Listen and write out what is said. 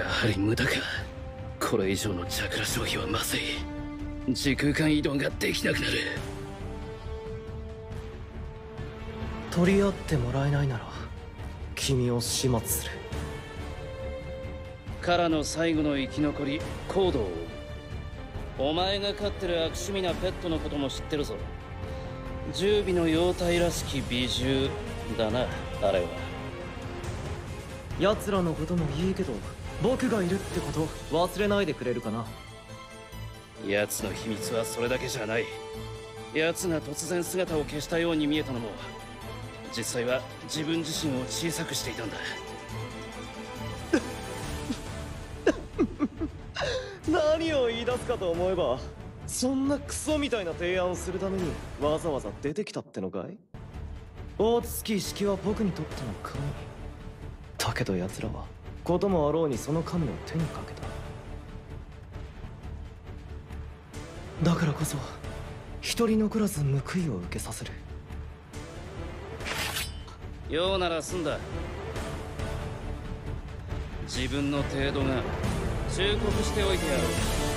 やはり無駄か。これ以上のチャクラ消費はまずい。時空間移動ができなくなる。取り合ってもらえないなら君を始末する。からの最後の生き残りコードを。お前が飼ってる悪趣味なペットのことも知ってるぞ。十尾の妖体らしき美獣だなあれは。奴らのこともいいけど僕がいるってこと？忘れないでくれるかな？奴の秘密はそれだけじゃない。奴が突然姿を消したように見えたのも実際は自分自身を小さくしていたんだ。何を言い出すかと思えばそんなクソみたいな提案をするためにわざわざ出てきたってのかい？大月一式は僕にとっての神。だけど奴らはこともあろうにその神を手にかけた。だからこそ一人残らず報いを受けさせる。ようなら済んだ。自分の程度が忠告しておいてやろう。